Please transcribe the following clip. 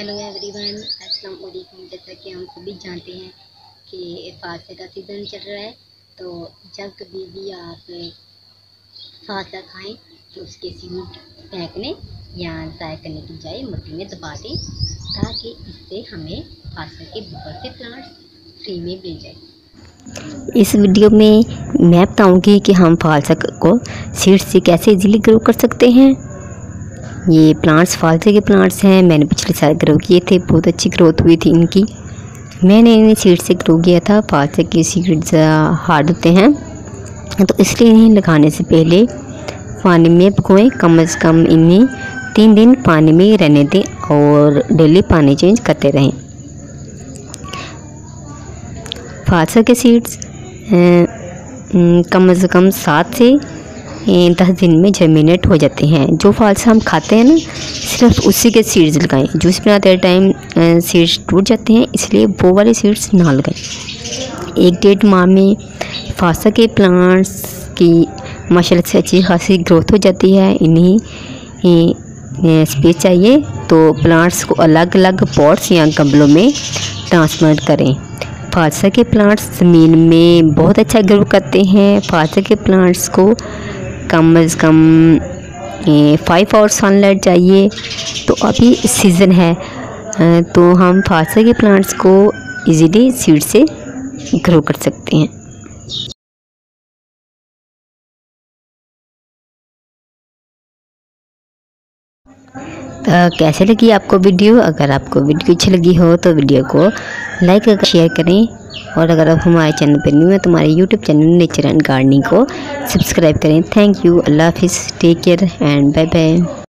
Hello everyone अस्सलाम वालेकुम जैसा कि हम सभी जानते हैं कि फासले का सीज़न चल रहा है तो जब कभी भी आप फासला खाएँ तो उसके सीड फेंकने या ज़ाय करने की बजाय मिट्टी में दबा दें, ताकि इससे हमें फासले के बहुत से प्लांट्स फ्री में मिल जाए। इस वीडियो में मैं बताऊँगी कि हम फालसा को सीड से कैसे इजीली ग्रो कर सकते हैं। ये प्लांट्स फालसे के प्लांट्स हैं। मैंने पिछले साल ग्रो किए थे, बहुत अच्छी ग्रोथ हुई थी इनकी। मैंने इन्हें सीड से ग्रो किया था फालसे की सीड्स हार्ड होते हैं। तो इसलिए इन्हें लगाने से पहले पानी में पकोएँ कम से कम इन्हें तीन दिन पानी में रहने दें और डेली पानी चेंज करते रहें। फालसा के सीड्स कम से कम सात से दस दिन में जर्मिनेट हो जाते हैं। जो फालसा हम खाते हैं ना, सिर्फ़ उसी के सीड्स लगाएँ। जूस बनाते टाइम सीड्स टूट जाते हैं, इसलिए वो वाले सीड्स ना लगाएँ। एक डेढ़ माह में फासा के प्लांट्स की माशाल्लाह से अच्छी खासी ग्रोथ हो जाती है। इन्हीं स्पेस चाहिए तो प्लांट्स को अलग अलग पॉट्स या गमलों में ट्रांसप्लांट करें। फालसा के प्लांट्स ज़मीन में बहुत अच्छा ग्रो करते हैं। फालसा के प्लांट्स को कम अज़ कम फाइव आवर सनलाइट चाहिए। तो अभी सीज़न है तो हम फालसा के प्लांट्स को इजीली सीड से ग्रो कर सकते हैं। तो कैसे लगी आपको वीडियो? अगर आपको वीडियो अच्छी लगी हो तो वीडियो को लाइक शेयर करें। और अगर आप हमारे चैनल पर न्यू हैं तो हमारे YouTube channel nature and gardening को सब्सक्राइब करें। थैंक यू अल्लाह हाफिज़. Take care and bye bye